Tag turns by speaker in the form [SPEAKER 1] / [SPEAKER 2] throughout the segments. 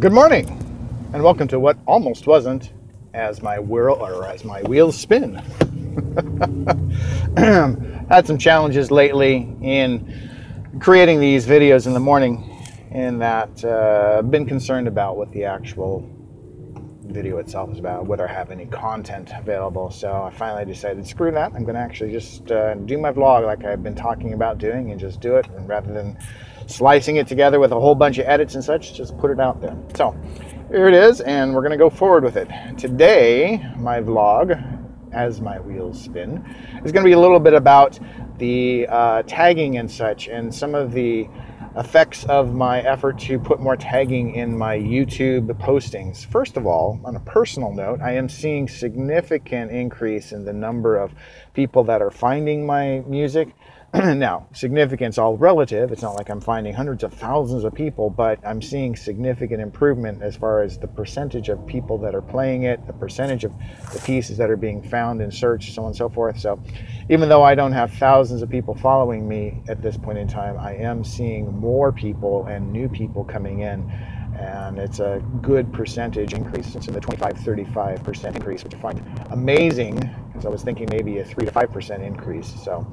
[SPEAKER 1] Good morning, and welcome to what almost wasn't as my whirl or as my wheels spin. Had some challenges lately in creating these videos in the morning, in that uh, I've been concerned about what the actual video itself is about, whether I have any content available. So I finally decided, screw that. I'm going to actually just uh, do my vlog like I've been talking about doing, and just do it, and rather than slicing it together with a whole bunch of edits and such, just put it out there. So here it is, and we're going to go forward with it. Today, my vlog, as my wheels spin, is going to be a little bit about the uh, tagging and such, and some of the effects of my effort to put more tagging in my YouTube postings. First of all, on a personal note, I am seeing significant increase in the number of people that are finding my music now, significance all relative. It's not like I'm finding hundreds of thousands of people, but I'm seeing significant improvement as far as the percentage of people that are playing it, the percentage of the pieces that are being found in search, so on and so forth. So, even though I don't have thousands of people following me at this point in time, I am seeing more people and new people coming in. And it's a good percentage increase. It's in the 25 35% increase, which I find amazing because I was thinking maybe a 3 to 5% increase. So,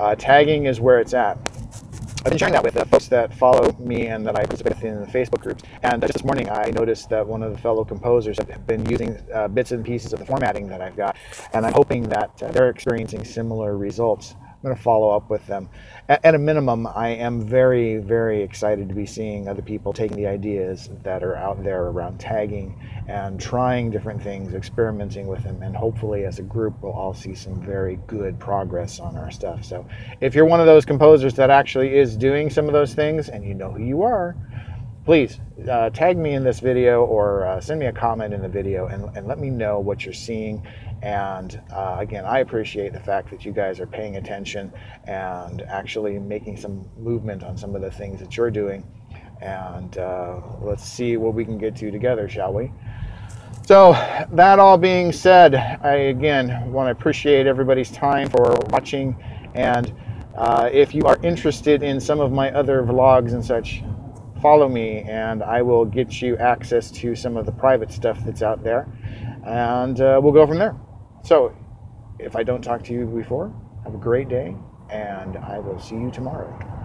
[SPEAKER 1] uh, tagging is where it's at. I've been sharing that with the folks that follow me and that I participate in the Facebook groups. And just this morning, I noticed that one of the fellow composers have been using uh, bits and pieces of the formatting that I've got, and I'm hoping that uh, they're experiencing similar results. I'm going to follow up with them. At, at, a minimum, I am very, very excited to be seeing other people taking the ideas that are out there around tagging and trying different things, experimenting with them, and hopefully, as a group, we'll all see some very good progress on our stuff. So, if you're one of those composers that actually is doing some of those things and you know who you are, please uh, tag me in this video or uh, send me a comment in the video and, and let me know what you're seeing and uh, again, I appreciate the fact that you guys are paying attention and actually making some movement on some of the things that you're doing. And uh, let's see what we can get to together, shall we? So, that all being said, I again want to appreciate everybody's time for watching. And uh, if you are interested in some of my other vlogs and such, follow me and I will get you access to some of the private stuff that's out there. And uh, we'll go from there. So, if I don't talk to you before, have a great day, and I will see you tomorrow.